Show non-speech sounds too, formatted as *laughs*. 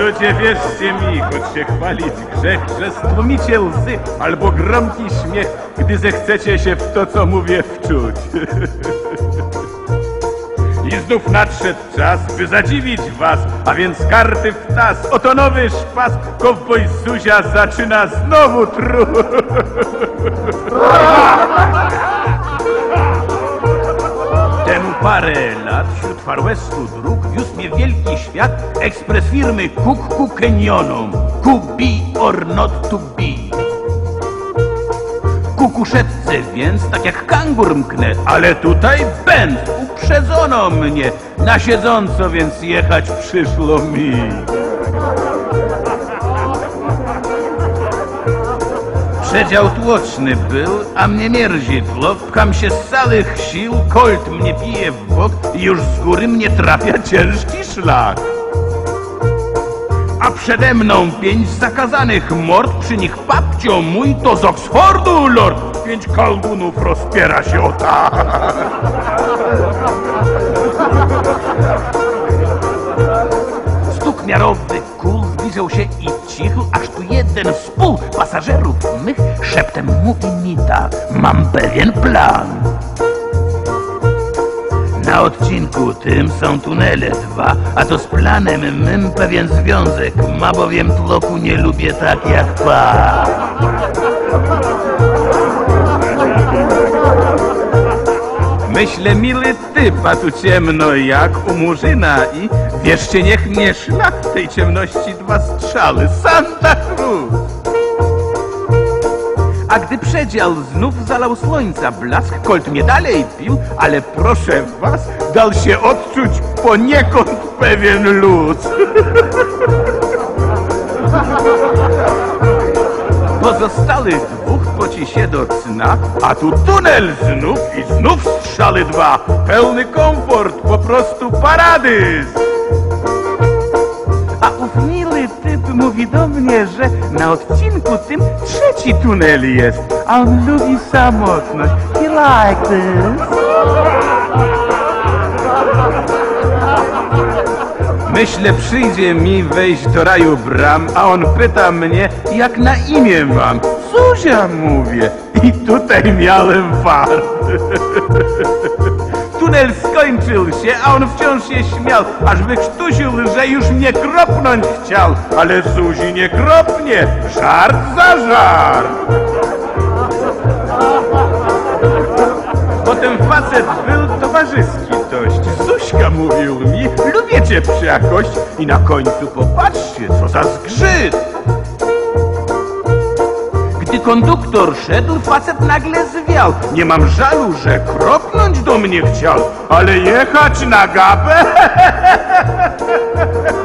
Ludzie, wierzcie mi, choć się chwalić grzech, że stłumicie łzy albo gromki śmiech, gdy zechcecie się w to, co mówię, wczuć. I znów nadszedł czas, by zadziwić was, a więc karty w tas. Oto nowy szpas, kowboj Zuzia zaczyna znowu tru. Parę lat wśród Far Westu dróg wiózł mnie wielki świat ekspres firmy Cook ku Canyonom. Ku be or not to be. Kukuszewce więc, tak jak kangur mknę, ale tutaj będ, uprzedzono mnie. Na siedząco więc jechać przyszło mi. Przedział tłoczny był, a mnie mierzi tło. Pcham się z całych sił, kolt mnie pije w bok i już z góry mnie trafia ciężki szlak. A przede mną pięć zakazanych mord, przy nich papcio mój to z Oksfordu, lord. Pięć kalgunów rozpiera się o tak. Stuk miarowy kul zbliżał się i cichł, aż tu jeden z pół pasażerów mych szeptem mówi mi tak. Mam pewien plan. Na odcinku tym są tunele dwa, a to z planem mym pewien związek ma, bowiem tłoku nie lubię tak jak pan. Myślę, miły typ, a tu ciemno jak u murzyna i wierzcie, niech mnie szlak tej ciemności dwa strzały. Santa Cruz! A gdy przedział znów zalał słońca blask, Colt mnie dalej pił, ale proszę was, dal się odczuć poniekąd pewien luz. *laughs* Pozostałych poci się do cna, a tu tunel znów i znów strzały dwa. Pełny komfort, po prostu paradys. A ów miły typ mówi do mnie, że na odcinku tym trzeci tunel jest, a on lubi samotność. He like this. Myślę, przyjdzie mi wejść do raju bram, a on pyta mnie, jak na imię mam. Zuzia mówię. I tutaj miałem fart. Tunel skończył się, a on wciąż się śmiał, aż wykrztusił, że już mnie kropnąć chciał. Ale Zuzi nie kropnie, żart za żart. Potem facet był towarzyski dość. Zuśka mówił mi, lubię cię przyjakość i na końcu popatrzcie, co za zgrzyt. Gdy konduktor szedł, facet nagle zwiał. Nie mam żalu, że kropnąć do mnie chciał, ale jechać na gapę? *laughs*